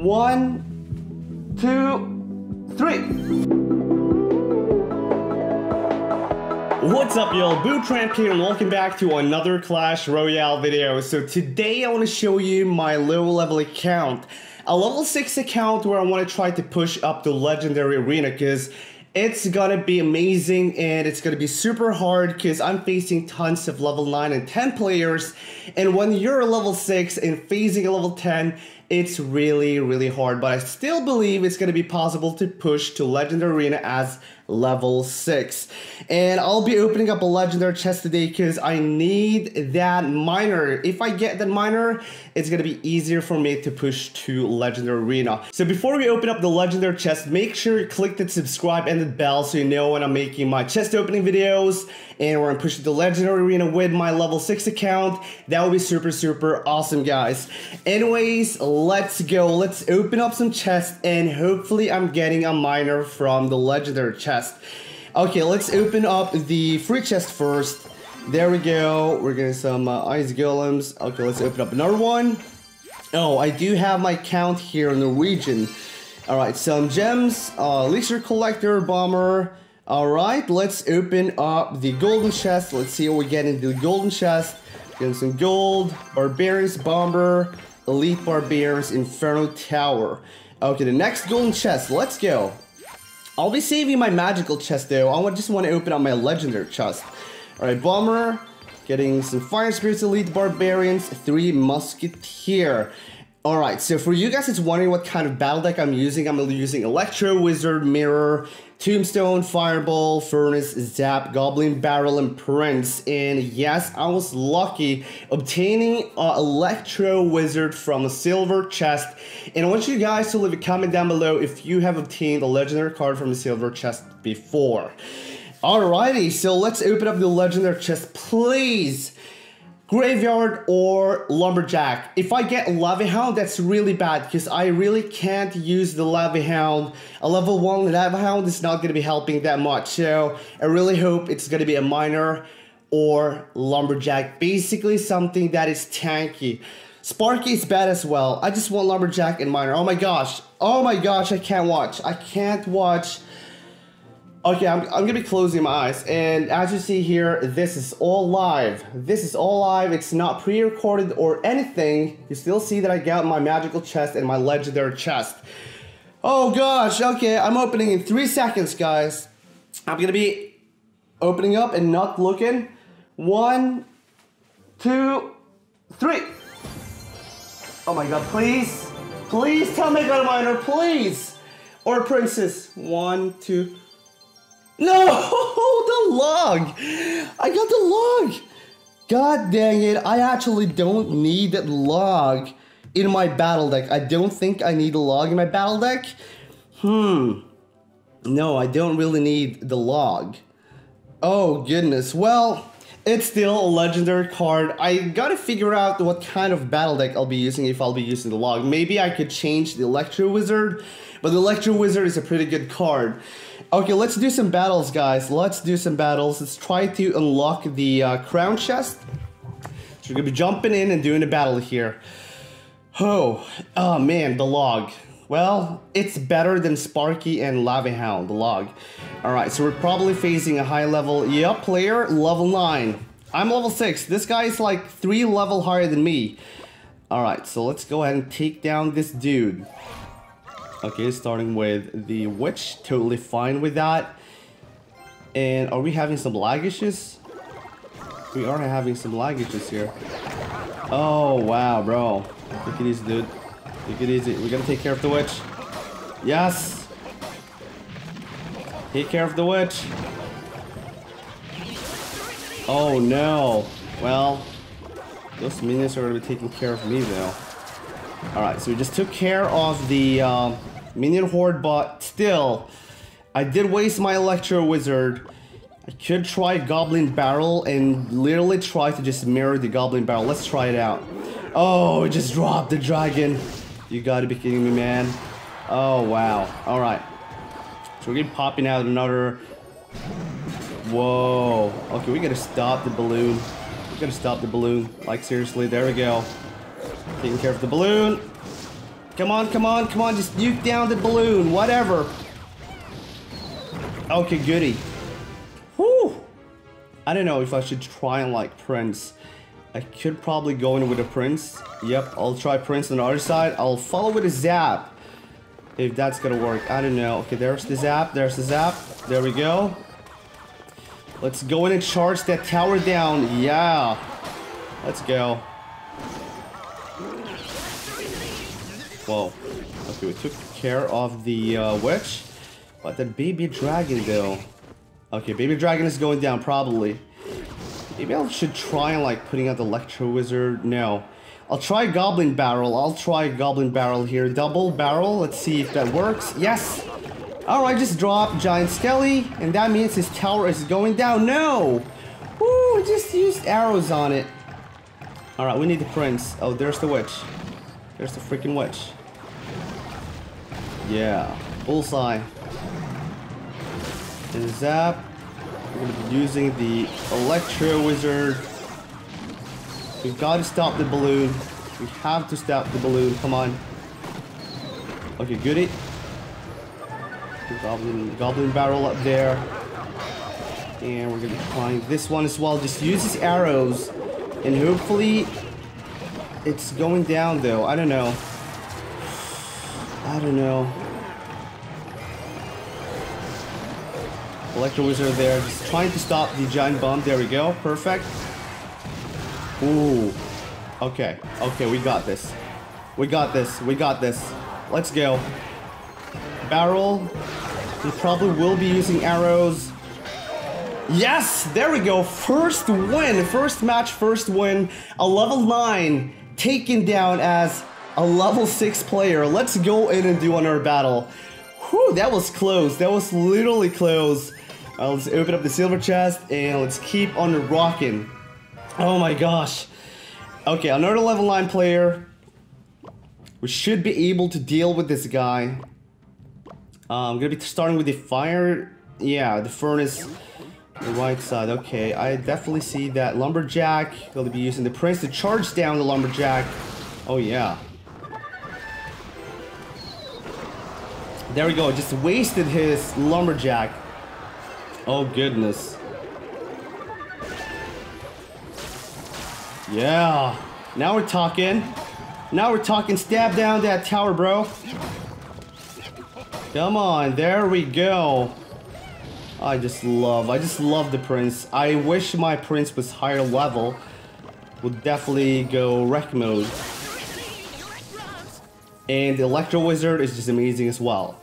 One, two, three. What's up y'all, Bootramp here and welcome back to another Clash Royale video. So today I want to show you my low level account. A level 6 account where I want to try to push up the Legendary Arena because it's gonna be amazing and it's gonna be super hard because I'm facing tons of level 9 and 10 players and when you're a level 6 and facing a level 10 it's really really hard but I still believe it's gonna be possible to push to Legendary Arena as level 6 and I'll be opening up a legendary chest today because I need that miner. If I get that miner it's gonna be easier for me to push to legendary arena. So before we open up the legendary chest make sure you click that subscribe and the bell so you know when I'm making my chest opening videos and where I'm pushing the legendary arena with my level 6 account. That would be super super awesome guys. Anyways let's go let's open up some chests and hopefully I'm getting a miner from the legendary chest Okay, let's open up the free chest first. There we go. We're getting some uh, ice golems. Okay, let's open up another one. Oh, I do have my count here in Norwegian. Alright, some gems, uh, elixir collector, bomber. Alright, let's open up the golden chest. Let's see what we get into the golden chest. Getting some gold, barbarians, bomber, elite barbarians, inferno tower. Okay, the next golden chest. Let's go. I'll be saving my magical chest though. I just want to open up my legendary chest. Alright, Bomber. Getting some Fire Spirits Elite Barbarians. Three Musketeer. Alright, so for you guys that's wondering what kind of battle deck I'm using, I'm using Electro, Wizard, Mirror, Tombstone, Fireball, Furnace, Zap, Goblin Barrel, and Prince. And yes, I was lucky obtaining uh, Electro Wizard from a silver chest. And I want you guys to leave a comment down below if you have obtained a legendary card from a silver chest before. Alrighty, so let's open up the legendary chest, please. Graveyard or Lumberjack. If I get Hound, that's really bad because I really can't use the Hound. A level 1 Lava Hound is not going to be helping that much. So I really hope it's going to be a Miner or Lumberjack. Basically something that is tanky. Sparky is bad as well. I just want Lumberjack and Miner. Oh my gosh. Oh my gosh, I can't watch. I can't watch Okay, I'm, I'm gonna be closing my eyes, and as you see here, this is all live. This is all live, it's not pre-recorded or anything. You still see that I got my magical chest and my legendary chest. Oh gosh, okay, I'm opening in three seconds, guys. I'm gonna be opening up and not looking. One, two, three. Oh my god, please. Please tell me I got a miner, please. Or princess. One, two, no, the log. I got the log. God dang it. I actually don't need that log in my battle deck. I don't think I need a log in my battle deck. Hmm. No, I don't really need the log. Oh, goodness. Well, it's still a legendary card. I gotta figure out what kind of battle deck I'll be using if I'll be using the log. Maybe I could change the Electro Wizard, but the Electro Wizard is a pretty good card. Okay, let's do some battles, guys. Let's do some battles. Let's try to unlock the uh, crown chest. So we're gonna be jumping in and doing a battle here. Oh, oh man, the log. Well, it's better than Sparky and Lava Hound, the log. Alright, so we're probably facing a high level, yep, player, level 9. I'm level 6. This guy is like 3 level higher than me. Alright, so let's go ahead and take down this dude. Okay, starting with the witch, totally fine with that. And are we having some lag issues? We are having some lag issues here. Oh, wow, bro. Look at this dude. Take it easy. We're gonna take care of the witch. Yes! Take care of the witch. Oh, no. Well, those minions are gonna be taking care of me, though. Alright, so we just took care of the... Um, Minion Horde, but still, I did waste my Electro Wizard. I could try Goblin Barrel and literally try to just mirror the Goblin Barrel. Let's try it out. Oh, it just dropped the dragon. You gotta be kidding me, man. Oh, wow. Alright. So we're gonna popping out another... Whoa. Okay, we gotta stop the balloon. We gotta stop the balloon. Like, seriously, there we go. Taking care of the balloon. Come on, come on, come on. Just nuke down the balloon. Whatever. Okay, goody. Whew. I don't know if I should try and like Prince. I could probably go in with a Prince. Yep, I'll try Prince on the other side. I'll follow with a Zap. If that's gonna work. I don't know. Okay, there's the Zap. There's the Zap. There we go. Let's go in and charge that tower down. Yeah. Let's go. Whoa. Okay, we took care of the uh, witch. But the baby dragon, though. Okay, baby dragon is going down, probably. Maybe I should try like, putting out the Electro Wizard. No. I'll try Goblin Barrel. I'll try Goblin Barrel here. Double Barrel. Let's see if that works. Yes! Alright, just drop Giant Skelly. And that means his tower is going down. No! Woo, I just used arrows on it. Alright, we need the prince. Oh, there's the witch. There's the freaking witch. Yeah. Bullseye. And zap. We're gonna be using the Electro Wizard. We've got to stop the balloon. We have to stop the balloon. Come on. Okay, goody. Goblin, Goblin Barrel up there. And we're gonna be trying this one as well. Just use his arrows. And hopefully it's going down though. I don't know. I don't know. Electro Wizard there, just trying to stop the giant bomb. There we go. Perfect. Ooh. Okay. Okay, we got this. We got this. We got this. Let's go. Barrel. We probably will be using arrows. Yes! There we go. First win. First match, first win. A level 9 taken down as a level 6 player. Let's go in and do another battle. Whew, that was close. That was literally close. Uh, let's open up the silver chest and let's keep on rocking. Oh my gosh. Okay, another level 9 player. We should be able to deal with this guy. Uh, I'm gonna be starting with the fire. Yeah, the furnace. The right side, okay. I definitely see that lumberjack. Gonna be using the prince to charge down the lumberjack. Oh yeah. There we go, just wasted his lumberjack. Oh goodness. Yeah. Now we're talking. Now we're talking. Stab down that tower, bro. Come on. There we go. I just love, I just love the prince. I wish my prince was higher level. Would definitely go wreck mode. And the Electro Wizard is just amazing as well.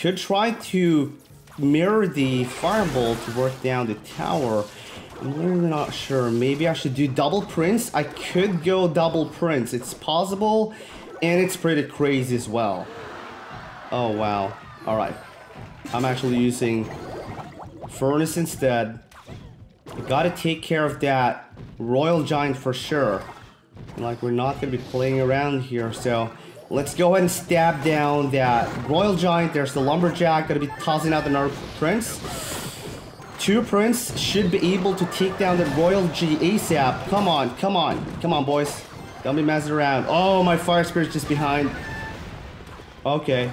Could try to mirror the fireball to work down the tower. I'm really not sure. Maybe I should do double prince. I could go double prince. It's possible and it's pretty crazy as well. Oh, wow. All right. I'm actually using furnace instead. I gotta take care of that royal giant for sure. Like we're not gonna be playing around here, so let's go ahead and stab down that royal giant. There's the lumberjack gonna be tossing out another prince. Two prince should be able to take down the royal G ASAP. Come on, come on, come on, boys. Don't be messing around. Oh, my fire spirit's just behind. Okay.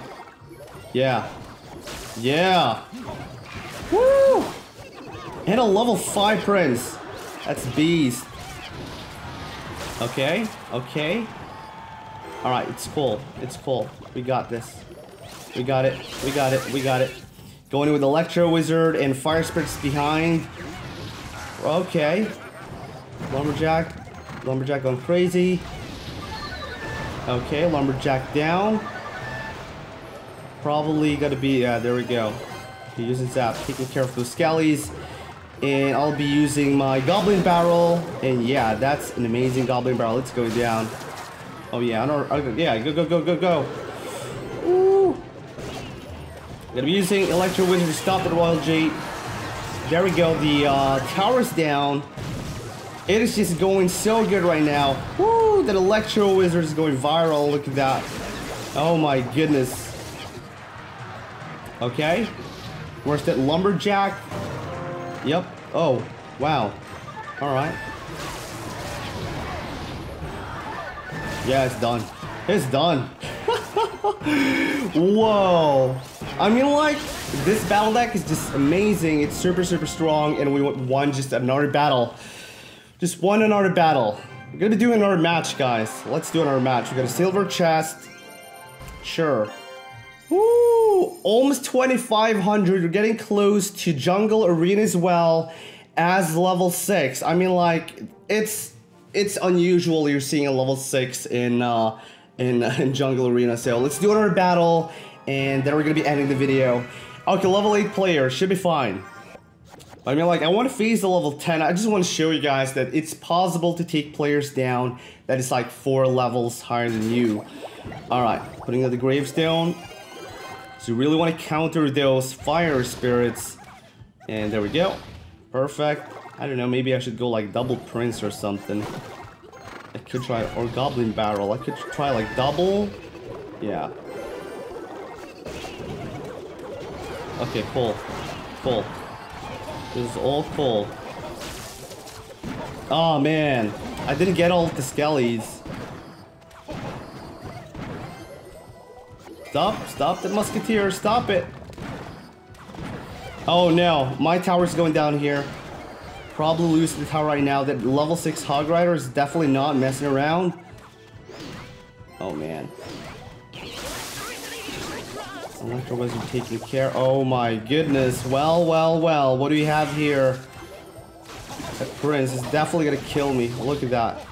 Yeah. Yeah. Woo! And a level 5 prince. That's beast. Okay, okay. Alright, it's full. It's full. We got this. We got it. We got it. We got it. Going with Electro Wizard and Fire Spirits behind. Okay. Lumberjack. Lumberjack going crazy. Okay, Lumberjack down. Probably gonna be, yeah, there we go. Using Zap, taking care of those skellies. And I'll be using my Goblin Barrel. And yeah, that's an amazing Goblin Barrel. Let's go down. Oh yeah, I know, I, yeah, go, go, go, go, go. Woo. Gonna be using Electro Wizard to stop the Royal G. There we go, the uh, tower's down. It is just going so good right now. Woo, that Electro Wizard is going viral. Look at that. Oh my goodness. Okay. Where's that lumberjack? Yep. Oh, wow. All right. Yeah, it's done. It's done. Whoa. I mean, like, this battle deck is just amazing. It's super, super strong, and we won just another battle. Just won another battle. We're gonna be doing another match, guys. Let's do another match. We got a silver chest. Sure. Woo! Almost 2,500. We're getting close to Jungle Arena as well as level 6. I mean, like, it's it's unusual you're seeing a level 6 in, uh, in, in Jungle Arena. So let's do another battle, and then we're to be ending the video. Okay, level 8 player. Should be fine. I mean, like, I want to phase the level 10. I just want to show you guys that it's possible to take players down that is like four levels higher than you. Alright, putting the gravestone. So you really want to counter those fire spirits. And there we go. Perfect. I don't know, maybe I should go like double prince or something. I could try, or goblin barrel. I could try like double. Yeah. Okay, pull. Pull. This is all cool. Oh man, I didn't get all the skellies. Stop, stop the musketeer, stop it. Oh no, my tower's going down here. Probably losing the tower right now. That level 6 Hog Rider is definitely not messing around. Oh man. Electro Wizard taking care. Oh my goodness. Well, well, well. What do we have here? That Prince is definitely gonna kill me. Look at that.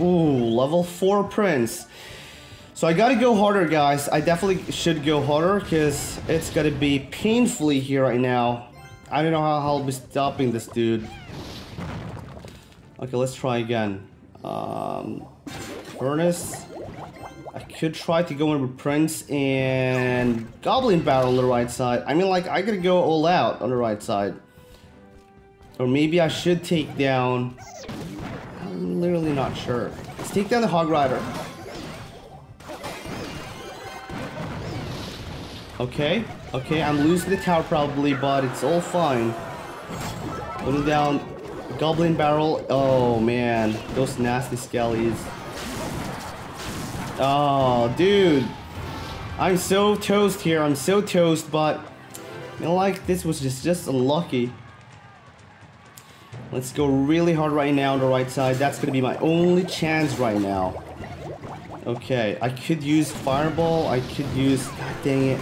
Ooh, level 4 Prince. So I gotta go harder, guys. I definitely should go harder because it's gonna be painfully here right now. I don't know how I'll be stopping this dude. Okay, let's try again. Um, Furnace. I could try to go in with Prince and Goblin Barrel on the right side. I mean, like, I gotta go all out on the right side. Or maybe I should take down... I'm literally not sure. Let's take down the Hog Rider. Okay, okay, I'm losing the tower probably, but it's all fine. Putting down Goblin Barrel. Oh, man. Those nasty skellies. Oh, dude. I'm so toast here. I'm so toast, but... Know, like, this was just, just unlucky. Let's go really hard right now on the right side. That's gonna be my only chance right now. Okay, I could use Fireball. I could use... God dang it.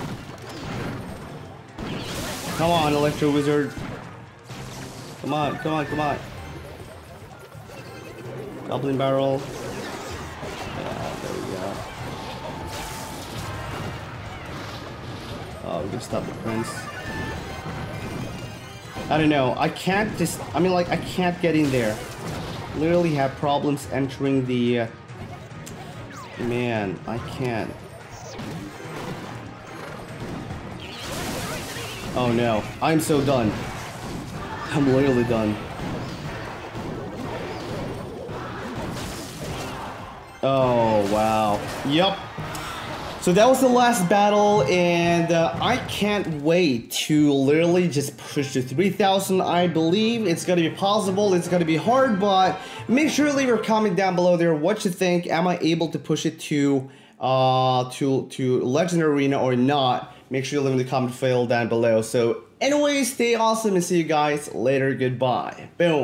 Come on, Electro Wizard. Come on, come on, come on. Goblin Barrel. Yeah, there we go. Oh, we can stop the Prince. I don't know. I can't just... I mean, like, I can't get in there. Literally have problems entering the... Uh, man, I can't. Oh no, I'm so done. I'm literally done. Oh, wow. Yep. So that was the last battle, and uh, I can't wait to literally just push to 3,000. I believe it's going to be possible. It's going to be hard, but make sure to leave your comment down below there what you think. Am I able to push it to uh, to to Legend Arena or not? Make sure you leave in the comment field down below. So anyways, stay awesome and see you guys later. Goodbye. Boom.